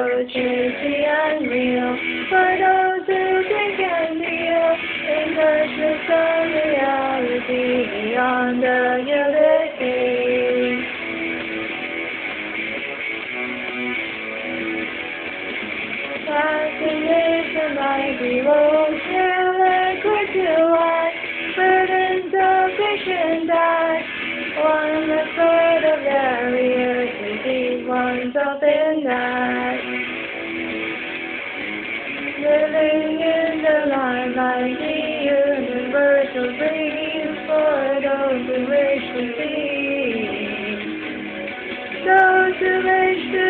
approach is the unreal. For those who think and feel, with some reality beyond the cage. Fascination like devotion, liquid to life, burdens of fiction die. One that the limelight, the universal dream for those who wish to see. Those who wish to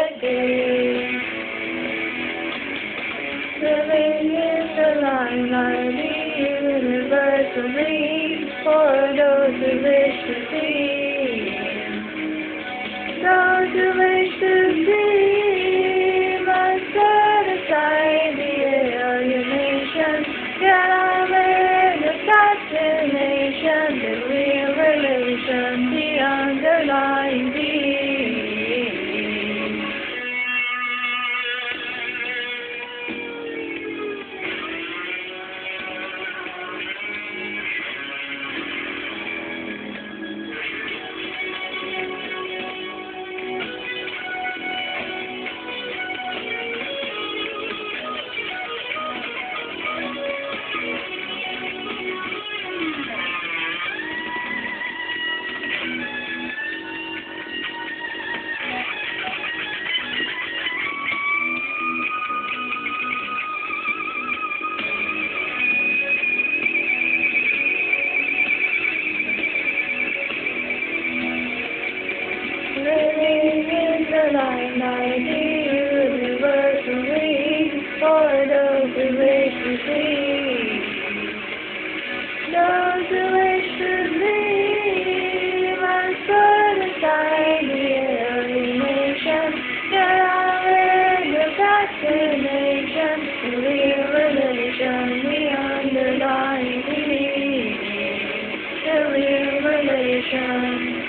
universal dream for limelight, the universal for those who wish to see. Those who wish to aside the fascination, the the underlying. The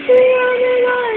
the underlying